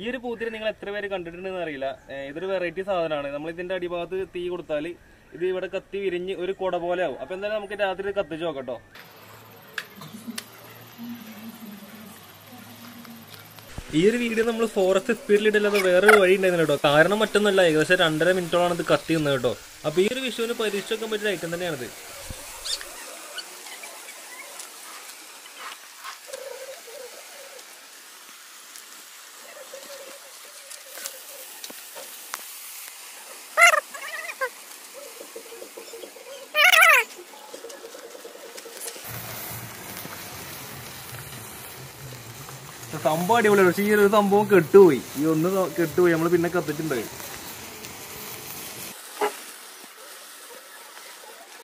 ഈ ഒരു പൂത്തിരി നിങ്ങൾ എത്ര പേര് കണ്ടിട്ടുണ്ടെന്ന് അറിയില്ല. ഇതൊരു വെറൈറ്റി സാധനമാണ്. നമ്മൾ ഇതിന്റെ അടിഭാഗത്ത് തീ കൊടുത്താൽ ഇത് ഇവിടെ കത്തി വിരിഞ്ഞ് ഒരു കുട പോലെ ആവും. അപ്പൊ എന്തായാലും നമുക്ക് രാത്രി കത്തിച്ചു നോക്കട്ടോ. ഈ ഒരു വീഡിയോ നമ്മൾ ഫോറസ്റ്റ് സ്പീഡിൽ ഇടില്ലാതെ വേറൊരു വഴി ഉണ്ടായിരുന്നു കേട്ടോ. കാരണം മറ്റൊന്നുമല്ല ഏകദേശം രണ്ടര മിനിറ്റോളാണ് ഇത് കത്തി നിന്നത് കേട്ടോ. അപ്പൊ ഈ ഒരു വിഷുവിന് പരീക്ഷിച്ചൊക്കെ പറ്റിയ ഐറ്റം തന്നെയാണിത്. സംഭവം അടിപൊളിയാണ്. പക്ഷേ ഈ ഒരു സംഭവം കെട്ടുപോയി. ഈ ഒന്ന് കെട്ടുപോയി. നമ്മൾ പിന്നെ കത്തിച്ചിട്ടുണ്ടായി